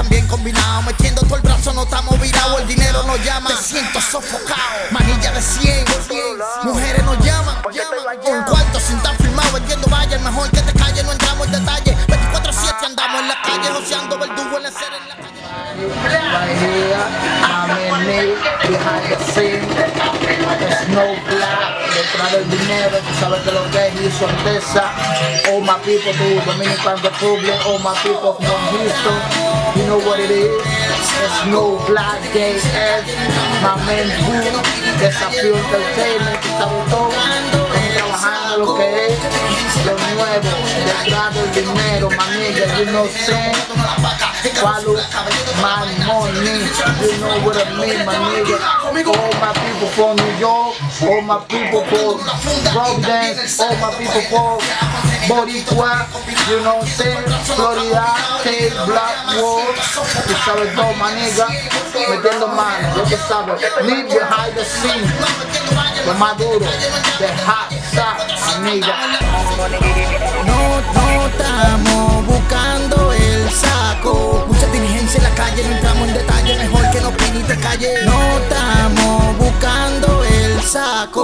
están bien combinados. Metiendo todo el brazo, no estamos virados. El dinero nos llama. Te siento sofocado. Manilla de 100. Mujeres nos llaman. Un cuarto sin estar firmado. Vendiendo vaya. El mejor que te calle. No entramos en detalle. 24-7 andamos en la calle. Joseando verdugo en la serie en la calle. Right here, I'm in me, behind the scene. Snow Black, del dinero, tú sabes que lo que es y su alteza. All my people to Dominican Republic, all my people from Houston. You know what it is? Snow Black, JS, my man Boo, Desafío Entertainment, tú sabes todo. Estamos trabajando lo que es del dinero, manilla, you know say. Follow my money, you know what I mean, my nigga. All my people from New York, all my people from Providence, all my people from Boricua, you know what I'm saying? Florida, State, Blackwood, tú sabes todo, my nigga. Metiendo mano, ya tú sabes. leave behind the scene, lo más duro, the hot side, my nigga. Mejor que no pini te calle. No estamos buscando el saco.